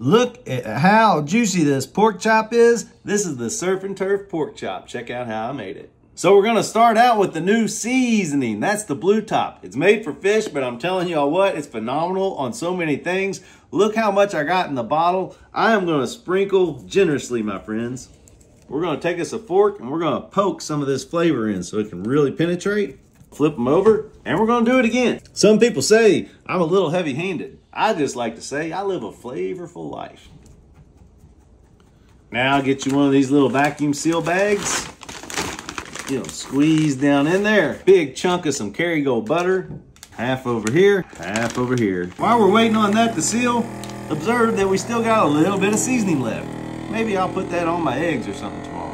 Look at how juicy this pork chop is. This is the Surf and Turf pork chop. Check out how I made it. So we're gonna start out with the new seasoning. That's the blue top. It's made for fish, but I'm telling y'all what, it's phenomenal on so many things. Look how much I got in the bottle. I am gonna sprinkle generously, my friends. We're gonna take us a fork and we're gonna poke some of this flavor in so it can really penetrate. Flip them over and we're gonna do it again. Some people say I'm a little heavy handed. I just like to say I live a flavorful life. Now I'll get you one of these little vacuum seal bags. You know, squeeze down in there. Big chunk of some Kerrygold butter. Half over here, half over here. While we're waiting on that to seal, observe that we still got a little bit of seasoning left. Maybe I'll put that on my eggs or something tomorrow.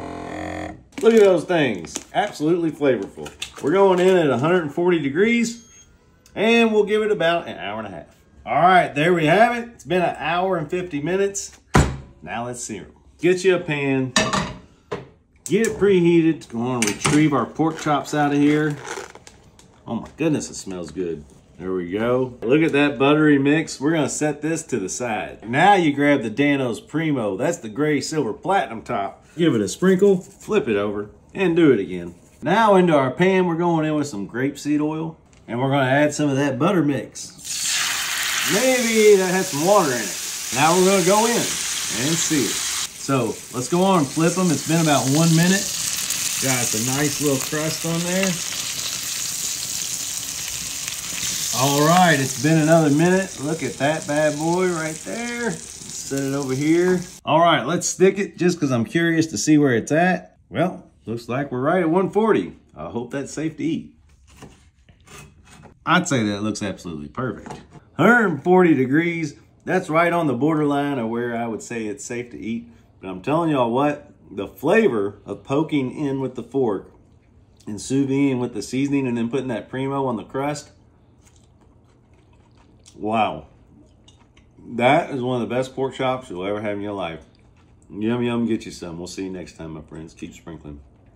Look at those things. Absolutely flavorful. We're going in at 140 degrees and we'll give it about an hour and a half. All right, there we have it. It's been an hour and 50 minutes. Now let's sear them. Get you a pan. Get it preheated. Go on retrieve our pork chops out of here. Oh my goodness, it smells good. There we go. Look at that buttery mix. We're gonna set this to the side. Now you grab the Dan-O's Primo. That's the gray silver platinum top. Give it a sprinkle, flip it over, and do it again. Now into our pan, we're going in with some grapeseed oil, and we're gonna add some of that butter mix. Maybe that has some water in it. Now we're gonna go in and see it. So let's go on and flip them. It's been about one minute. Got the nice little crust on there. All right, it's been another minute. Look at that bad boy right there. Set it over here. All right, let's stick it just because I'm curious to see where it's at. Well, looks like we're right at 140. I hope that's safe to eat. I'd say that looks absolutely perfect. 140 degrees. That's right on the borderline of where I would say it's safe to eat. But I'm telling y'all what, the flavor of poking in with the fork and sous vide with the seasoning and then putting that primo on the crust. Wow. That is one of the best pork chops you'll ever have in your life. Yum, yum, get you some. We'll see you next time, my friends. Keep sprinkling.